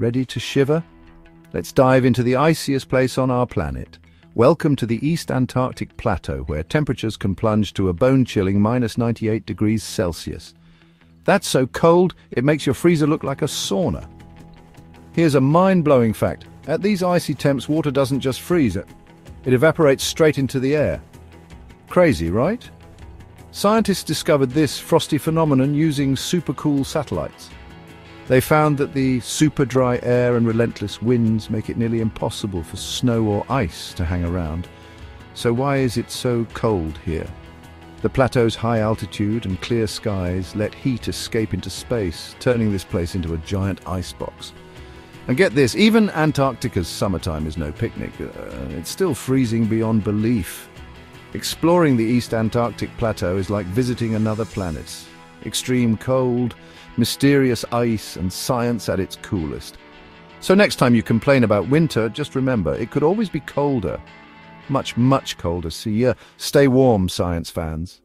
Ready to shiver? Let's dive into the iciest place on our planet. Welcome to the East Antarctic Plateau, where temperatures can plunge to a bone-chilling minus 98 degrees Celsius. That's so cold, it makes your freezer look like a sauna. Here's a mind-blowing fact. At these icy temps, water doesn't just freeze, it evaporates straight into the air. Crazy, right? Scientists discovered this frosty phenomenon using supercool satellites. They found that the super dry air and relentless winds make it nearly impossible for snow or ice to hang around. So why is it so cold here? The plateau's high altitude and clear skies let heat escape into space, turning this place into a giant icebox. And get this, even Antarctica's summertime is no picnic. Uh, it's still freezing beyond belief. Exploring the East Antarctic Plateau is like visiting another planet. Extreme cold, mysterious ice, and science at its coolest. So next time you complain about winter, just remember, it could always be colder. Much, much colder. See, uh, stay warm, science fans.